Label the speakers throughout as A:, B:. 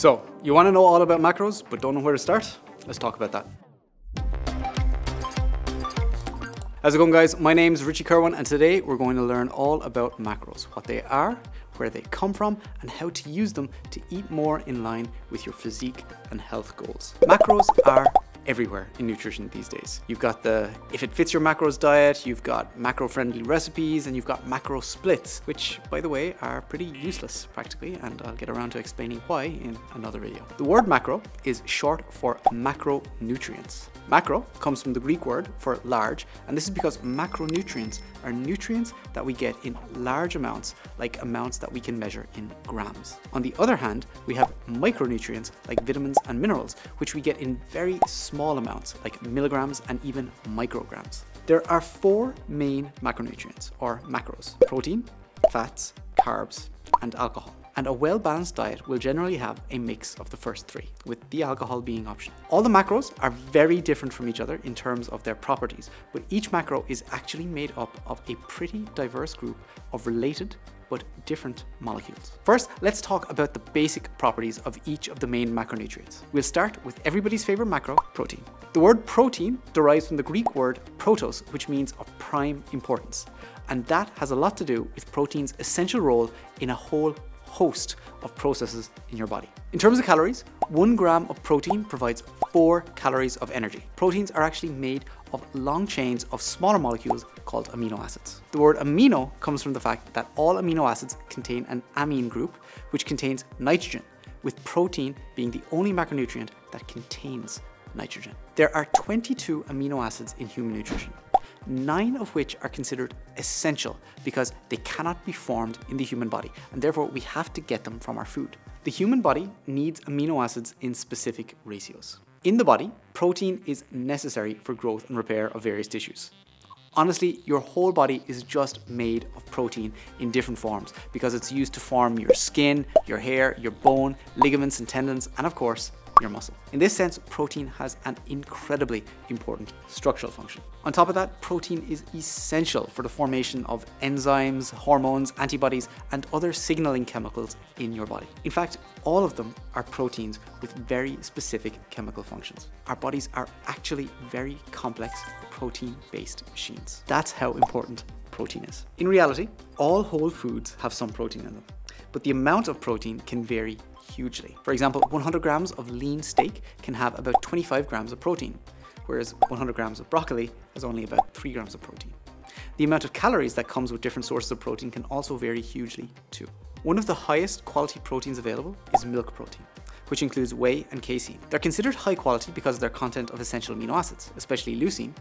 A: So, you want to know all about macros but don't know where to start? Let's talk about that. How's it going guys? My name is Richie Kirwan and today we're going to learn all about macros, what they are, where they come from and how to use them to eat more in line with your physique and health goals. Macros are everywhere in nutrition these days. You've got the if it fits your macros diet, you've got macro friendly recipes, and you've got macro splits, which by the way are pretty useless practically, and I'll get around to explaining why in another video. The word macro is short for macronutrients. Macro comes from the Greek word for large, and this is because macronutrients are nutrients that we get in large amounts, like amounts that we can measure in grams. On the other hand, we have micronutrients like vitamins and minerals, which we get in very small amounts, like milligrams and even micrograms. There are four main macronutrients, or macros, protein, fats, carbs, and alcohol and a well-balanced diet will generally have a mix of the first three, with the alcohol being optional. All the macros are very different from each other in terms of their properties, but each macro is actually made up of a pretty diverse group of related but different molecules. First, let's talk about the basic properties of each of the main macronutrients. We'll start with everybody's favorite macro, protein. The word protein derives from the Greek word protos, which means of prime importance. And that has a lot to do with protein's essential role in a whole host of processes in your body. In terms of calories, one gram of protein provides four calories of energy. Proteins are actually made of long chains of smaller molecules called amino acids. The word amino comes from the fact that all amino acids contain an amine group, which contains nitrogen, with protein being the only macronutrient that contains nitrogen. There are 22 amino acids in human nutrition nine of which are considered essential because they cannot be formed in the human body, and therefore we have to get them from our food. The human body needs amino acids in specific ratios. In the body, protein is necessary for growth and repair of various tissues. Honestly, your whole body is just made of protein in different forms because it's used to form your skin, your hair, your bone, ligaments and tendons, and of course, your muscle. In this sense, protein has an incredibly important structural function. On top of that, protein is essential for the formation of enzymes, hormones, antibodies, and other signaling chemicals in your body. In fact, all of them are proteins with very specific chemical functions. Our bodies are actually very complex protein-based machines. That's how important protein is. In reality, all whole foods have some protein in them, but the amount of protein can vary hugely. For example, 100 grams of lean steak can have about 25 grams of protein, whereas 100 grams of broccoli has only about 3 grams of protein. The amount of calories that comes with different sources of protein can also vary hugely too. One of the highest quality proteins available is milk protein, which includes whey and casein. They're considered high quality because of their content of essential amino acids, especially leucine,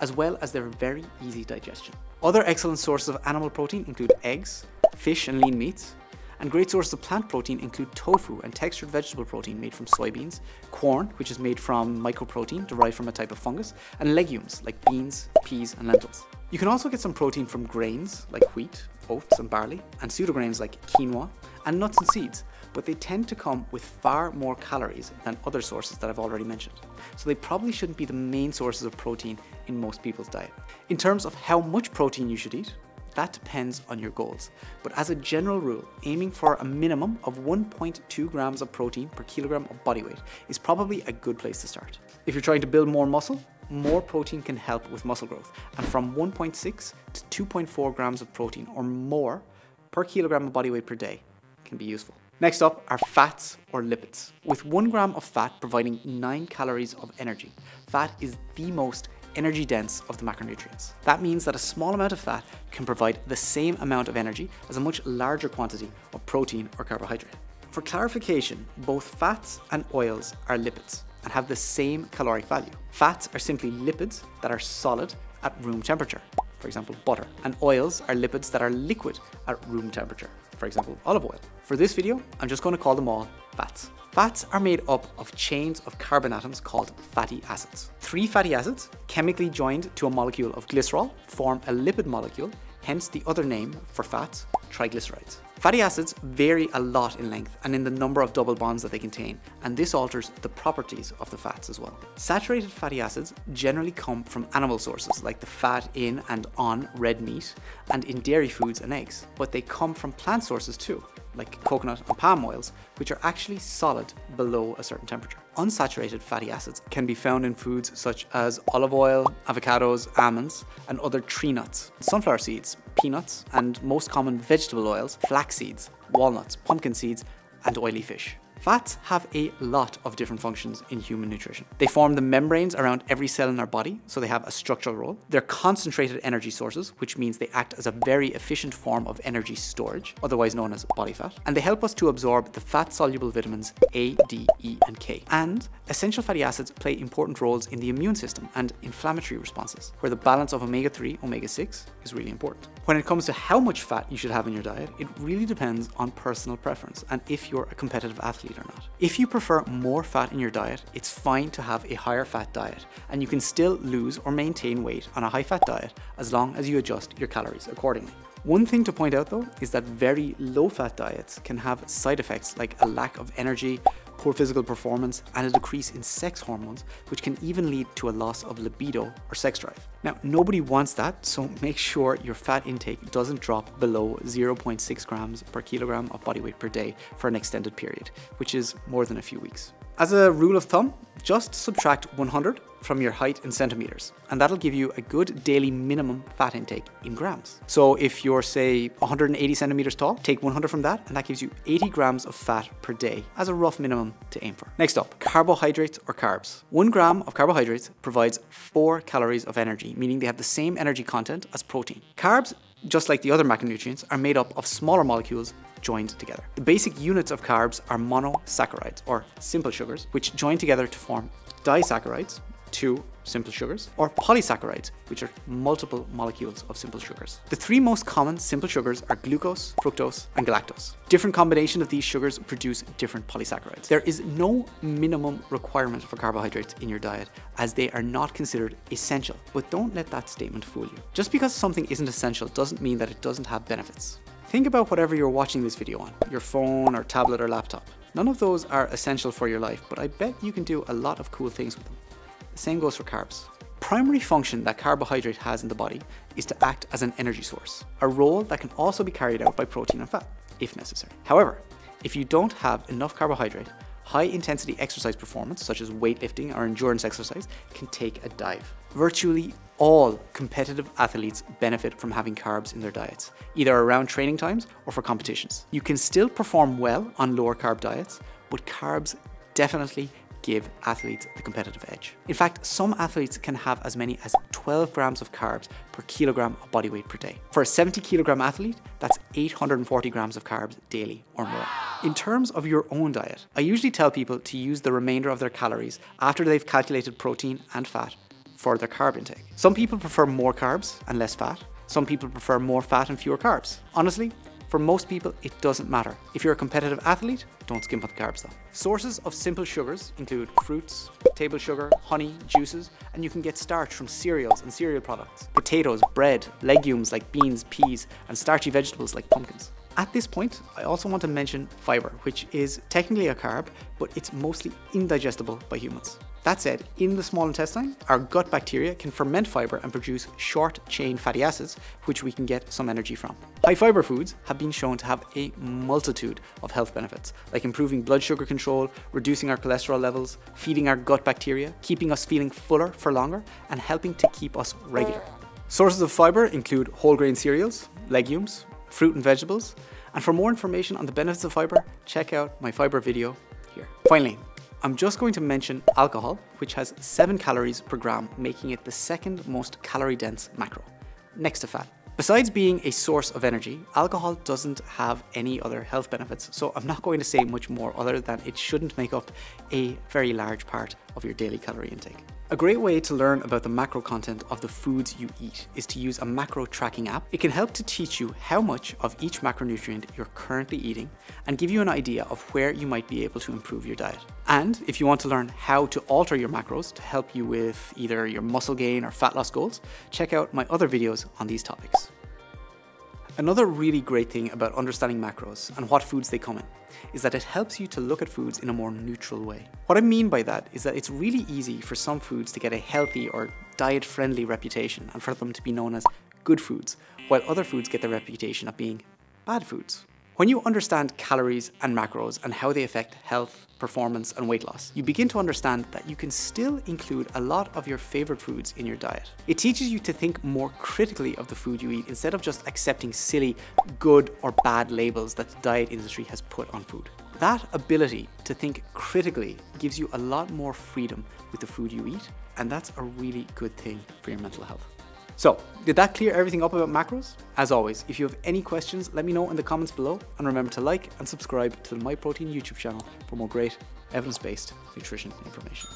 A: as well as their very easy digestion. Other excellent sources of animal protein include eggs, fish and lean meats, and great sources of plant protein include tofu and textured vegetable protein made from soybeans, Quorn, which is made from mycoprotein derived from a type of fungus, and legumes like beans, peas, and lentils. You can also get some protein from grains like wheat, oats, and barley, and pseudograins like quinoa, and nuts and seeds, but they tend to come with far more calories than other sources that I've already mentioned. So they probably shouldn't be the main sources of protein in most people's diet. In terms of how much protein you should eat, that depends on your goals. But as a general rule, aiming for a minimum of 1.2 grams of protein per kilogram of body weight is probably a good place to start. If you're trying to build more muscle, more protein can help with muscle growth, and from 1.6 to 2.4 grams of protein or more per kilogram of body weight per day can be useful. Next up are fats or lipids. With 1 gram of fat providing 9 calories of energy, fat is the most energy dense of the macronutrients. That means that a small amount of fat can provide the same amount of energy as a much larger quantity of protein or carbohydrate. For clarification, both fats and oils are lipids and have the same caloric value. Fats are simply lipids that are solid at room temperature, for example butter, and oils are lipids that are liquid at room temperature, for example olive oil. For this video, I'm just going to call them all fats. Fats are made up of chains of carbon atoms called fatty acids. Three fatty acids, chemically joined to a molecule of glycerol, form a lipid molecule, hence the other name for fats, triglycerides. Fatty acids vary a lot in length and in the number of double bonds that they contain, and this alters the properties of the fats as well. Saturated fatty acids generally come from animal sources like the fat in and on red meat and in dairy foods and eggs, but they come from plant sources too, like coconut and palm oils, which are actually solid below a certain temperature. Unsaturated fatty acids can be found in foods such as olive oil, avocados, almonds, and other tree nuts, sunflower seeds, peanuts, and most common vegetable oils, flax seeds, walnuts, pumpkin seeds, and oily fish. Fats have a lot of different functions in human nutrition. They form the membranes around every cell in our body, so they have a structural role. They're concentrated energy sources, which means they act as a very efficient form of energy storage, otherwise known as body fat. And they help us to absorb the fat-soluble vitamins A, D, E, and K. And essential fatty acids play important roles in the immune system and inflammatory responses, where the balance of omega-3, omega-6 is really important. When it comes to how much fat you should have in your diet, it really depends on personal preference and if you're a competitive athlete or not. If you prefer more fat in your diet, it's fine to have a higher fat diet and you can still lose or maintain weight on a high fat diet as long as you adjust your calories accordingly. One thing to point out though is that very low fat diets can have side effects like a lack of energy, poor physical performance, and a decrease in sex hormones, which can even lead to a loss of libido or sex drive. Now, nobody wants that, so make sure your fat intake doesn't drop below 0.6 grams per kilogram of body weight per day for an extended period, which is more than a few weeks. As a rule of thumb, just subtract 100 from your height in centimeters, and that'll give you a good daily minimum fat intake in grams. So if you're say 180 centimeters tall, take 100 from that, and that gives you 80 grams of fat per day as a rough minimum to aim for. Next up, carbohydrates or carbs. One gram of carbohydrates provides four calories of energy, meaning they have the same energy content as protein. Carbs just like the other macronutrients, are made up of smaller molecules joined together. The basic units of carbs are monosaccharides, or simple sugars, which join together to form disaccharides, two simple sugars, or polysaccharides, which are multiple molecules of simple sugars. The three most common simple sugars are glucose, fructose, and galactose. Different combination of these sugars produce different polysaccharides. There is no minimum requirement for carbohydrates in your diet as they are not considered essential, but don't let that statement fool you. Just because something isn't essential doesn't mean that it doesn't have benefits. Think about whatever you're watching this video on, your phone or tablet or laptop. None of those are essential for your life, but I bet you can do a lot of cool things with them. The same goes for carbs. Primary function that carbohydrate has in the body is to act as an energy source, a role that can also be carried out by protein and fat, if necessary. However, if you don't have enough carbohydrate, high intensity exercise performance, such as weightlifting or endurance exercise, can take a dive. Virtually all competitive athletes benefit from having carbs in their diets, either around training times or for competitions. You can still perform well on lower carb diets, but carbs definitely give athletes the competitive edge. In fact, some athletes can have as many as 12 grams of carbs per kilogram of body weight per day. For a 70 kilogram athlete, that's 840 grams of carbs daily or more. In terms of your own diet, I usually tell people to use the remainder of their calories after they've calculated protein and fat for their carb intake. Some people prefer more carbs and less fat. Some people prefer more fat and fewer carbs. Honestly, for most people, it doesn't matter. If you're a competitive athlete, don't skimp on the carbs though. Sources of simple sugars include fruits, table sugar, honey, juices, and you can get starch from cereals and cereal products, potatoes, bread, legumes like beans, peas, and starchy vegetables like pumpkins. At this point, I also want to mention fiber, which is technically a carb, but it's mostly indigestible by humans. That said, in the small intestine, our gut bacteria can ferment fiber and produce short chain fatty acids, which we can get some energy from. High fiber foods have been shown to have a multitude of health benefits, like improving blood sugar control, reducing our cholesterol levels, feeding our gut bacteria, keeping us feeling fuller for longer, and helping to keep us regular. Sources of fiber include whole grain cereals, legumes, fruit and vegetables, and for more information on the benefits of fiber, check out my fiber video here. Finally, I'm just going to mention alcohol, which has 7 calories per gram, making it the second most calorie dense macro, next to fat. Besides being a source of energy, alcohol doesn't have any other health benefits, so I'm not going to say much more other than it shouldn't make up a very large part of your daily calorie intake. A great way to learn about the macro content of the foods you eat is to use a macro tracking app. It can help to teach you how much of each macronutrient you're currently eating and give you an idea of where you might be able to improve your diet. And if you want to learn how to alter your macros to help you with either your muscle gain or fat loss goals, check out my other videos on these topics. Another really great thing about understanding macros and what foods they come in is that it helps you to look at foods in a more neutral way. What I mean by that is that it's really easy for some foods to get a healthy or diet friendly reputation and for them to be known as good foods, while other foods get the reputation of being bad foods. When you understand calories and macros and how they affect health, performance, and weight loss, you begin to understand that you can still include a lot of your favorite foods in your diet. It teaches you to think more critically of the food you eat instead of just accepting silly good or bad labels that the diet industry has put on food. That ability to think critically gives you a lot more freedom with the food you eat, and that's a really good thing for your mental health. So, did that clear everything up about macros? As always, if you have any questions, let me know in the comments below and remember to like and subscribe to the MyProtein YouTube channel for more great evidence-based nutrition information.